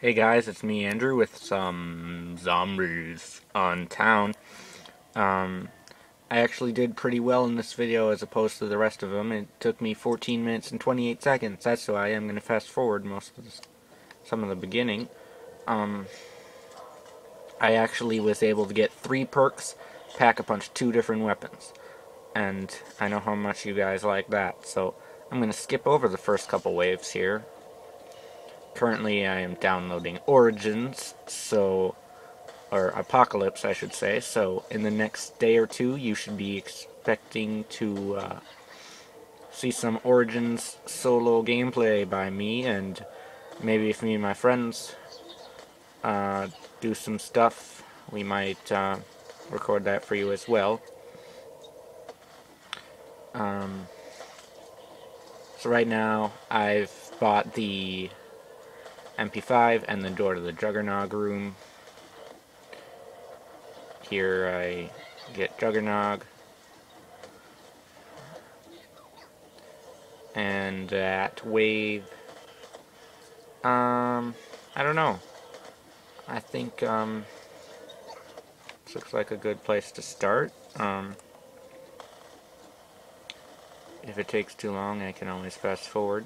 Hey guys, it's me Andrew with some zombies on town. Um, I actually did pretty well in this video as opposed to the rest of them. It took me 14 minutes and 28 seconds. That's why I'm going to fast forward most of this, some of the beginning. Um, I actually was able to get three perks, pack a punch two different weapons. And I know how much you guys like that, so I'm going to skip over the first couple waves here currently I am downloading Origins, so or Apocalypse, I should say. So in the next day or two, you should be expecting to uh, see some Origins solo gameplay by me, and maybe if me and my friends uh, do some stuff, we might uh, record that for you as well. Um, so right now, I've bought the MP5 and the door to the Juggernog room. Here I get Juggernog. And that wave, um, I don't know. I think, um, this looks like a good place to start. Um, if it takes too long, I can always fast forward.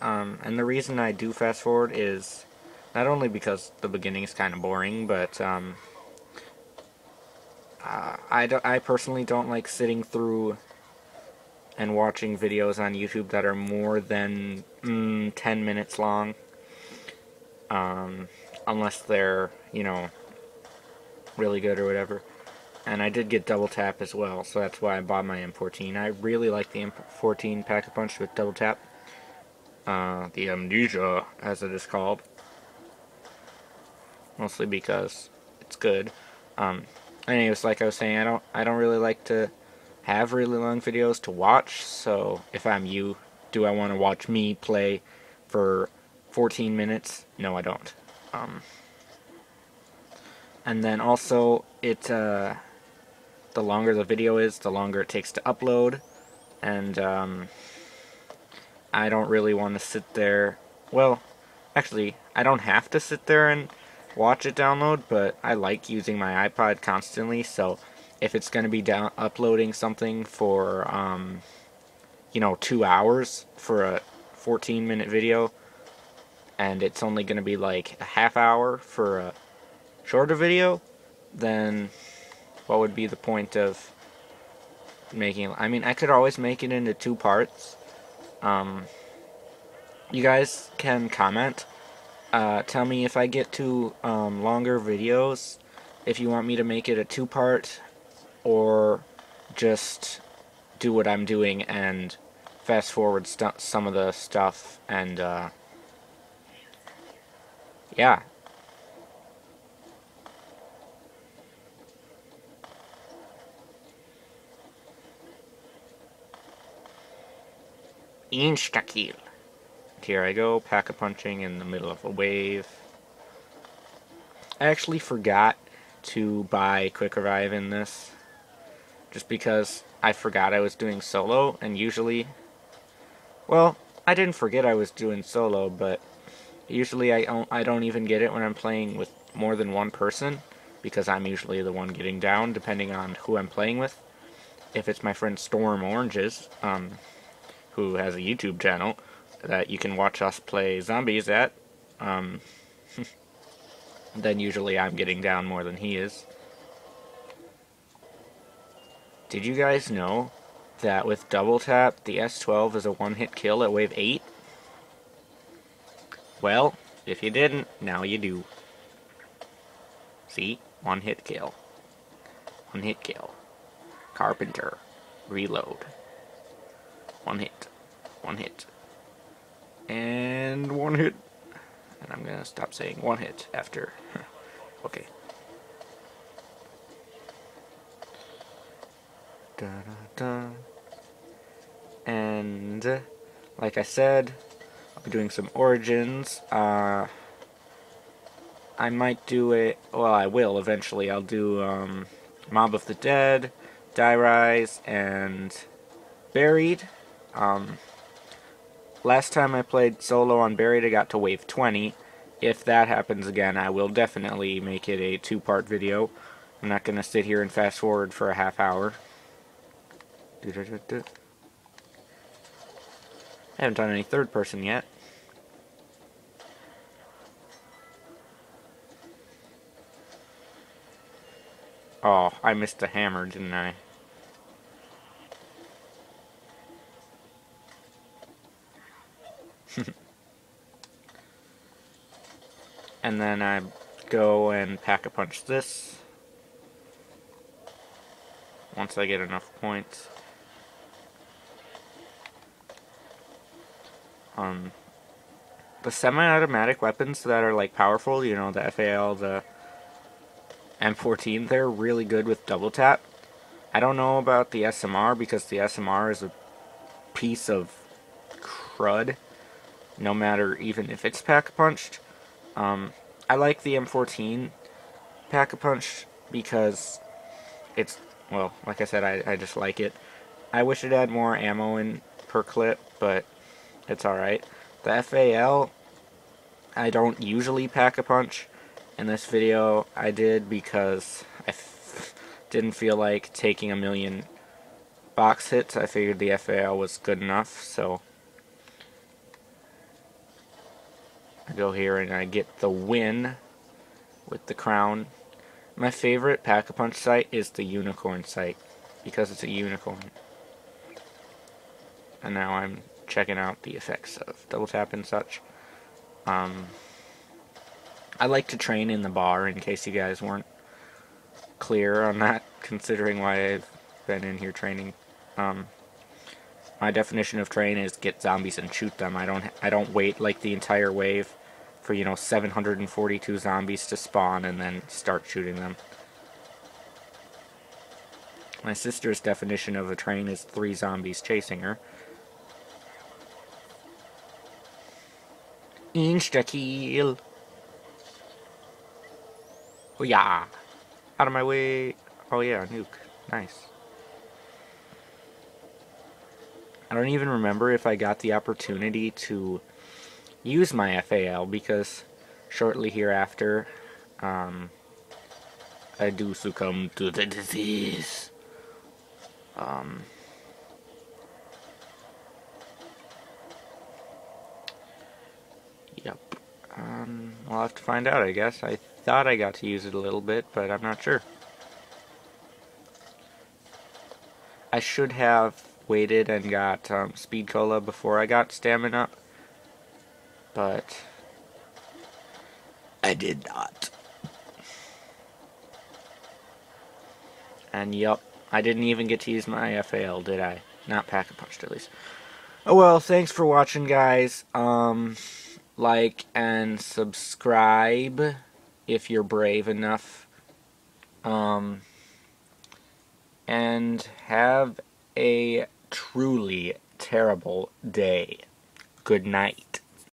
Um, and the reason I do fast forward is not only because the beginning is kind of boring, but um, uh, I, do, I personally don't like sitting through and watching videos on YouTube that are more than mm, 10 minutes long. Um, unless they're, you know, really good or whatever. And I did get double tap as well, so that's why I bought my M14. I really like the M14 Pack-a-Punch with double tap uh, the amnesia, as it is called. Mostly because it's good. Um, anyways, like I was saying, I don't, I don't really like to have really long videos to watch. So if I'm you, do I want to watch me play for 14 minutes? No, I don't. Um, and then also, it, uh, the longer the video is, the longer it takes to upload. And, um, I don't really want to sit there. Well, actually, I don't have to sit there and watch it download, but I like using my iPod constantly, so if it's going to be down uploading something for, um, you know, two hours for a 14 minute video, and it's only going to be like a half hour for a shorter video, then what would be the point of making I mean I could always make it into two parts um, you guys can comment. Uh, tell me if I get to um, longer videos, if you want me to make it a two-part, or just do what I'm doing and fast forward some of the stuff and uh, yeah Insta-kill. Here I go, pack-a-punching in the middle of a wave. I actually forgot to buy Quick Revive in this. Just because I forgot I was doing solo, and usually... Well, I didn't forget I was doing solo, but usually I don't, I don't even get it when I'm playing with more than one person, because I'm usually the one getting down, depending on who I'm playing with. If it's my friend Storm Oranges, um, who has a YouTube channel that you can watch us play zombies at, um, then usually I'm getting down more than he is. Did you guys know that with double tap, the S12 is a one-hit kill at wave 8? Well, if you didn't, now you do. See? One hit kill. One hit kill. Carpenter. Reload. One hit. One hit. And one hit. And I'm gonna stop saying one hit after. okay. Da, da, da. And like I said, I'll be doing some origins. Uh, I might do it. Well, I will eventually. I'll do um, Mob of the Dead, Die Rise, and Buried. Um, last time I played solo on Buried, I got to wave 20. If that happens again, I will definitely make it a two-part video. I'm not going to sit here and fast forward for a half hour. I haven't done any third person yet. Oh, I missed the hammer, didn't I? And then I go and pack a punch this once I get enough points. Um, the semi-automatic weapons that are like powerful, you know, the FAL, the M14, they're really good with double tap. I don't know about the SMR because the SMR is a piece of crud, no matter even if it's pack-punched. Um, I like the M14 pack-a-punch because it's, well, like I said, I, I just like it. I wish it had more ammo in per clip, but it's alright. The FAL, I don't usually pack-a-punch. In this video, I did because I didn't feel like taking a million box hits. I figured the FAL was good enough, so I go here and I get the win with the crown. My favorite Pack-a-Punch site is the Unicorn site because it's a unicorn. And now I'm checking out the effects of double tap and such. Um, I like to train in the bar in case you guys weren't clear on that, considering why I've been in here training. Um, my definition of train is get zombies and shoot them. I don't I don't wait like the entire wave for you know 742 zombies to spawn and then start shooting them. My sister's definition of a train is three zombies chasing her. Insta kill. Oh yeah. Out of my way. Oh yeah, nuke. Nice. I don't even remember if I got the opportunity to use my FAL because shortly hereafter um, I do succumb to the disease. Um, yep. Um, we'll have to find out, I guess. I thought I got to use it a little bit, but I'm not sure. I should have waited and got um, Speed Cola before I got Stamin-Up, but I did not. And yup, I didn't even get to use my FAL, did I? Not pack a punch, at least. Oh well, thanks for watching, guys. Um, like and subscribe if you're brave enough. Um, and have a truly terrible day. Good night.